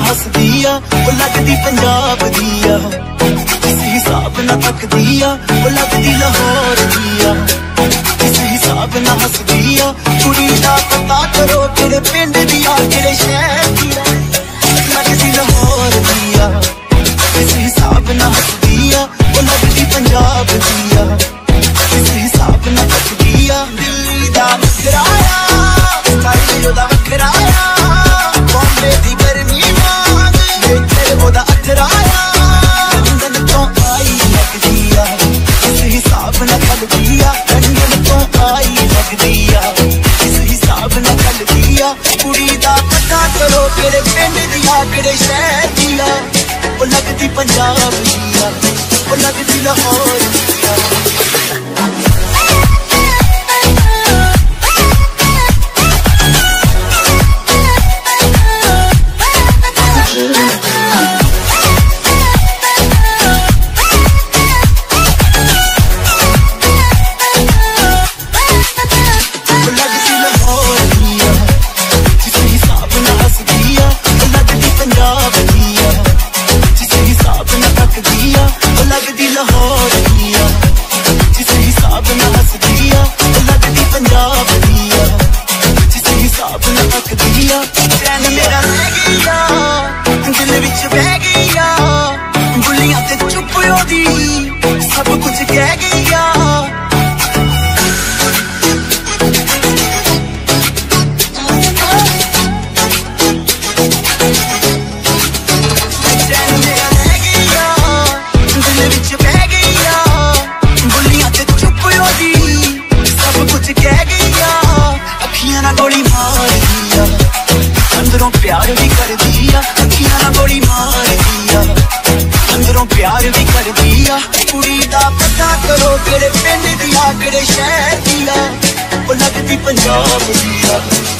ਨਾਲ ਹੱਸਦੀ ਆ, ਉਹ ਲੱਗਦੀ ਪੰਜਾਬ ਦੀ ਆ। ਜਿਸ ਹਿਸਾਬ ਨਾਲ ਤੱਕਦੀ ਆ, ਉਹ ਲੱਗਦੀ ਲਾਹੌਰ ਦੀ ਆ। ਜਿਸ ਹਿਸਾਬ ਨਾਲ ਹੱਸਦੀ ਆ, ਕੁੜੀ ਦਾ ਪਤਾ ਕਰੋ ਕਿਹੜੇ ਪਿੰਡ ਦੀ ਆ ਕਿਹੜੇ ਸ਼ਹਿਰ ਦੀ ਆ। ਲੱਗਦੀ ਲਾਹੌਰ ਦੀ ਆ। ਜਿਸ ਹਿਸਾਬ ਨਾਲ ਹੱਸਦੀ ਆ, ਉਹ ਲੱਗਦੀ ਪੰਜਾਬ ਦੀ ਆ। ਜਿਸ ਹਿਸਾਬ ਨਾਲ ਤੱਕਦੀ ਆ, ਦਿੱਲੀ ਦਾ ਨਖਰਾਇਆ ਸਟਾਈਲ ਉਹਦਾ ਵੱਖਰਾਇਆ ਉਹ ਵਿੱਚ ਬਹਿ ਗਿਆ ਬੁੱਲੀਆਂ ਤੇ ਚੁੱਪ ਉਹਦੀ ਸਭ ਕੁਝ ਕਹਿ ਗਈਆ ਅੱਖੀਆਂ ਨਾਲ ਗੋਲੀ ਮਾਰਦੀ ਆ। ਅੰਦਰੋਂ ਪਿਆਰ ਵੀ ਕਰਦੀ ਆ। ਕਰੋ ਕਿਹੜੇ ਪਿੰਡ ਦੀ ਆ ਕਿਹੜੇ ਸ਼ਹਿਰ ਦੀ ਆ। ਉਹ ਲੱਗਦੀ ਪੰਜਾਬ ਦੀ ਆ ਦੀ ਆ।